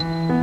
嗯。